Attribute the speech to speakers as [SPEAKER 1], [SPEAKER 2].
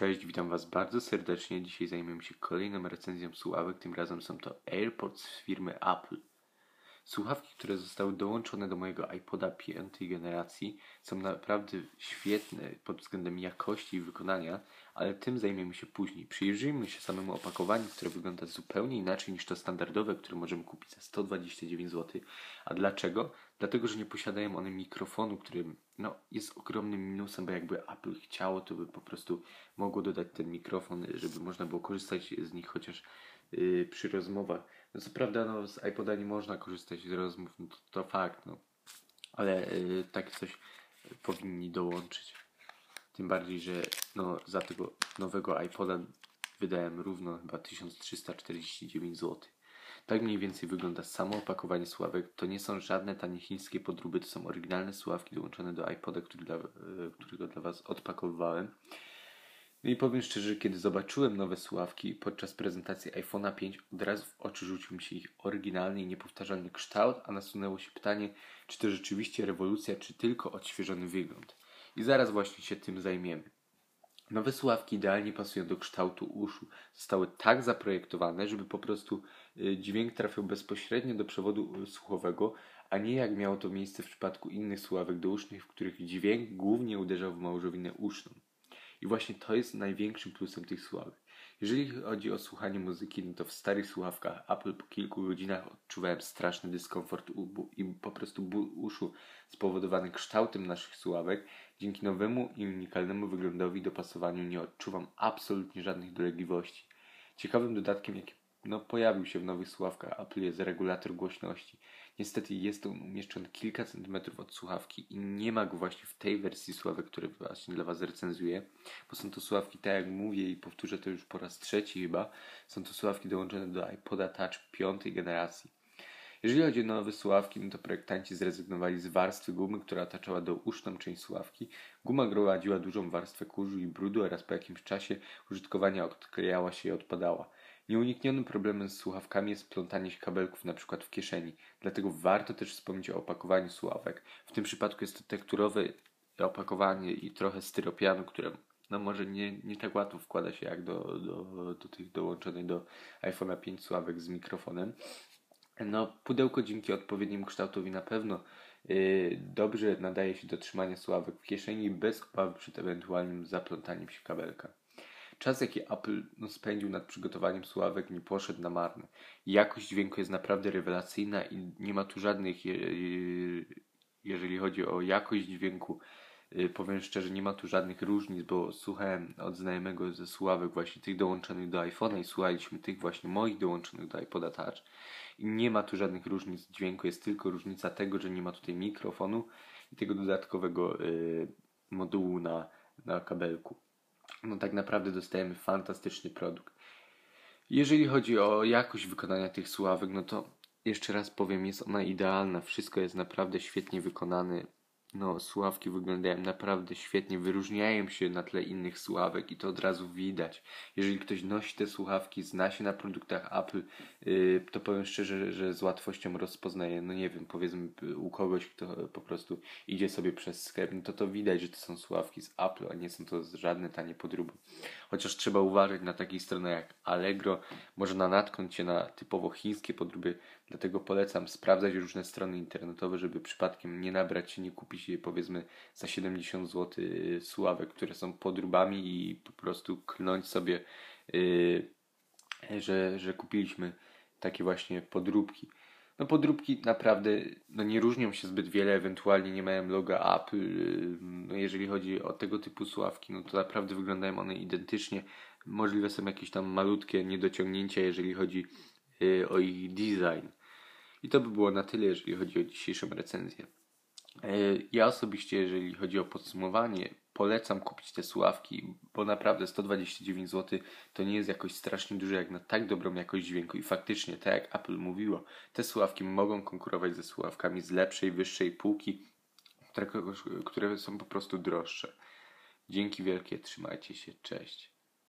[SPEAKER 1] Cześć, witam Was bardzo serdecznie. Dzisiaj zajmiemy się kolejną recenzją słuchawek. Tym razem są to AirPods firmy Apple. Słuchawki, które zostały dołączone do mojego iPoda piątej generacji są naprawdę świetne pod względem jakości i wykonania, ale tym zajmiemy się później. Przyjrzyjmy się samemu opakowaniu, które wygląda zupełnie inaczej niż to standardowe, które możemy kupić za 129 zł. A dlaczego? Dlatego, że nie posiadają one mikrofonu, który no, jest ogromnym minusem, bo jakby Apple chciało, to by po prostu mogło dodać ten mikrofon, żeby można było korzystać z nich chociaż yy, przy rozmowach. No co prawda no, z iPoda nie można korzystać z rozmów, no to, to fakt, no. Ale yy, tak coś powinni dołączyć. Tym bardziej, że no, za tego nowego iPoda wydałem równo chyba 1349 zł. Tak mniej więcej wygląda samo opakowanie sławek. To nie są żadne tanie chińskie podróby, to są oryginalne sławki dołączone do iPoda, który dla, którego dla Was odpakowywałem. No i powiem szczerze, kiedy zobaczyłem nowe słuchawki podczas prezentacji iPhone'a 5, od razu w oczy rzucił mi się ich oryginalny i niepowtarzalny kształt, a nasunęło się pytanie, czy to rzeczywiście rewolucja, czy tylko odświeżony wygląd. I zaraz właśnie się tym zajmiemy. Nowe słuchawki idealnie pasują do kształtu uszu. Zostały tak zaprojektowane, żeby po prostu y, dźwięk trafiał bezpośrednio do przewodu y, słuchowego, a nie jak miało to miejsce w przypadku innych słuchawek dousznych, w których dźwięk głównie uderzał w małżowinę uszną. I właśnie to jest największym plusem tych słuchawek. Jeżeli chodzi o słuchanie muzyki, no to w starych słuchawkach Apple po kilku godzinach odczuwałem straszny dyskomfort i po prostu ból uszu spowodowany kształtem naszych słuchawek. Dzięki nowemu i unikalnemu wyglądowi dopasowaniu nie odczuwam absolutnie żadnych dolegliwości. Ciekawym dodatkiem, jaki no, pojawił się w nowych słuchawkach Apple jest regulator głośności. Niestety jest on umieszczony kilka centymetrów od słuchawki i nie ma go właśnie w tej wersji słuchawek, które właśnie dla Was recenzuję, bo są to słuchawki, tak jak mówię i powtórzę to już po raz trzeci chyba, są to słuchawki dołączone do iPoda Touch piątej generacji. Jeżeli chodzi o nowe słuchawki, no to projektanci zrezygnowali z warstwy gumy, która otaczała do uszną część słuchawki. Guma gromadziła dużą warstwę kurzu i brudu oraz po jakimś czasie użytkowania odklejała się i odpadała. Nieuniknionym problemem z słuchawkami jest plątanie się kabelków np. w kieszeni, dlatego warto też wspomnieć o opakowaniu słuchawek. W tym przypadku jest to tekturowe opakowanie i trochę styropianu, które no może nie, nie tak łatwo wkłada się jak do, do, do tych dołączonych do iPhone'a 5 słuchawek z mikrofonem. No, pudełko dzięki odpowiedniemu kształtowi na pewno yy, dobrze nadaje się do trzymania słuchawek w kieszeni bez obawy przed ewentualnym zaplątaniem się kabelka. Czas, jaki Apple no, spędził nad przygotowaniem słuchawek, nie poszedł na marne. Jakość dźwięku jest naprawdę rewelacyjna i nie ma tu żadnych, je, jeżeli chodzi o jakość dźwięku, y, powiem szczerze, nie ma tu żadnych różnic, bo słuchałem od znajomego ze słuchawek właśnie tych dołączonych do iPhone'a i słuchaliśmy tych właśnie moich dołączonych do iPoda Touch i nie ma tu żadnych różnic dźwięku, jest tylko różnica tego, że nie ma tutaj mikrofonu i tego dodatkowego y, modułu na, na kabelku no tak naprawdę dostajemy fantastyczny produkt. Jeżeli chodzi o jakość wykonania tych słuchawek, no to jeszcze raz powiem, jest ona idealna. Wszystko jest naprawdę świetnie wykonane no, słuchawki wyglądają naprawdę świetnie, wyróżniają się na tle innych słuchawek i to od razu widać. Jeżeli ktoś nosi te słuchawki, zna się na produktach Apple, to powiem szczerze, że z łatwością rozpoznaje, no nie wiem, powiedzmy u kogoś, kto po prostu idzie sobie przez sklep, no to to widać, że to są słuchawki z Apple, a nie są to żadne tanie podróby. Chociaż trzeba uważać na takiej stronie jak Allegro, można natknąć się na typowo chińskie podróby, dlatego polecam sprawdzać różne strony internetowe, żeby przypadkiem nie nabrać się, nie kupić je powiedzmy za 70 zł sławek, które są podróbami i po prostu klnąć sobie, yy, że, że kupiliśmy takie właśnie podróbki. No podróbki naprawdę no nie różnią się zbyt wiele, ewentualnie nie mają loga Apple. No jeżeli chodzi o tego typu sławki, no to naprawdę wyglądają one identycznie. Możliwe są jakieś tam malutkie niedociągnięcia, jeżeli chodzi yy, o ich design. I to by było na tyle, jeżeli chodzi o dzisiejszą recenzję. E, ja osobiście, jeżeli chodzi o podsumowanie, polecam kupić te słuchawki, bo naprawdę 129 zł to nie jest jakoś strasznie dużo jak na tak dobrą jakość dźwięku i faktycznie, tak jak Apple mówiło, te słuchawki mogą konkurować ze słuchawkami z lepszej, wyższej półki, które, które są po prostu droższe. Dzięki wielkie, trzymajcie się, cześć.